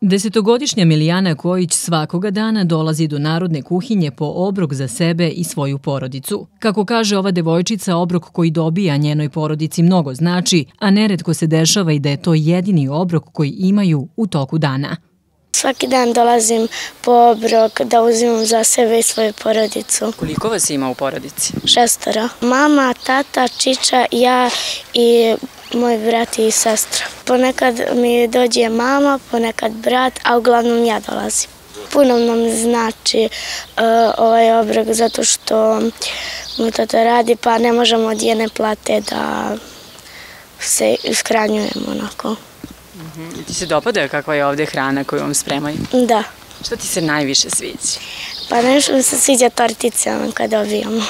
Desetogodišnja Milijana Kojić svakoga dana dolazi do narodne kuhinje po obrok za sebe i svoju porodicu. Kako kaže ova devojčica, obrok koji dobija njenoj porodici mnogo znači, a neretko se dešava i da je to jedini obrok koji imaju u toku dana. Svaki dan dolazim po obrok da uzimam za sebe i svoju porodicu. Koliko vas ima u porodici? Šestora. Mama, tata, čiča, ja i moj brat i sestra. Ponekad mi dođe mama, ponekad brat, a uglavnom ja dolazim. Puno nam znači uh, ovaj obrok zato što mu tata radi pa ne možemo od jedne plate da se iskranjujemo onako. -hmm. Ti se dopada kakva je ovde hrana koju vam spremaju? Da. Šta ti se najviše sviđa? Pa nešto mi se sviđa tortica kada dobijamo.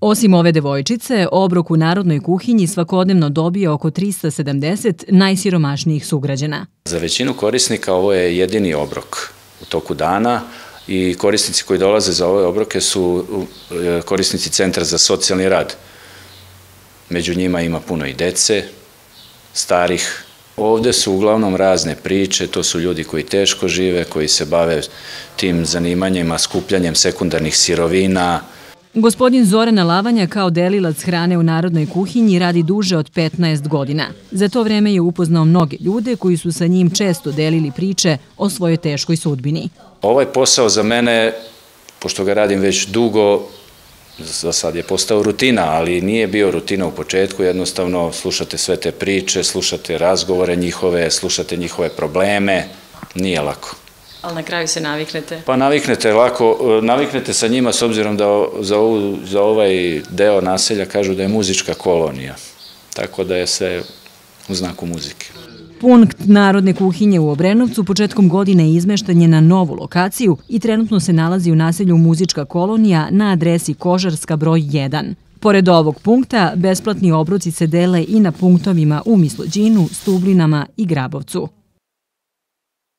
Osim ove devojčice, obrok u narodnoj kuhinji svakodnevno dobije oko 370 najsiromašnijih sugrađana. Za većinu korisnika ovo je jedini obrok u toku dana i korisnici koji dolaze za ove obroke su e, korisnici Centra za socijalni rad. Među njima ima puno i dece, starih. Ovde su uglavnom razne priče, to su ljudi koji teško žive, koji se bave tim zanimanjima, skupljanjem sekundarnih sirovina, Gospodin Zorana Lavanja kao delilac hrane u narodnoj kuhinji radi duže od 15 godina. Za to vreme je upoznao mnoge ljude koji su sa njim često delili priče o svojoj teškoj sudbini. Ovaj posao za mene, pošto ga radim već dugo, za sad je postao rutina, ali nije bio rutina u početku, jednostavno slušate sve te priče, slušate razgovore njihove, slušate njihove probleme, nije lako. Ali na kraju se naviknete? Pa naviknete lako, naviknete sa njima s obzirom da za, ovu, za ovaj deo naselja kažu da je muzička kolonija. Tako da je sve u znaku muzike. Punkt Narodne kuhinje u Obrenovcu početkom godine izmeštan je na novu lokaciju i trenutno se nalazi u naselju Muzička kolonija na adresi Kožarska broj 1. Pored ovog punkta, besplatni obroci se dele i na punktovima u Mislođinu, Stublinama i Grabovcu.